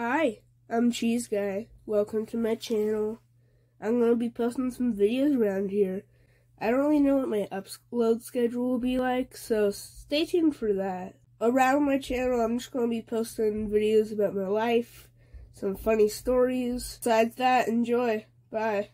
Hi, I'm Cheese Guy. Welcome to my channel. I'm going to be posting some videos around here. I don't really know what my upload schedule will be like, so stay tuned for that. Around my channel, I'm just going to be posting videos about my life, some funny stories. Besides that, enjoy. Bye.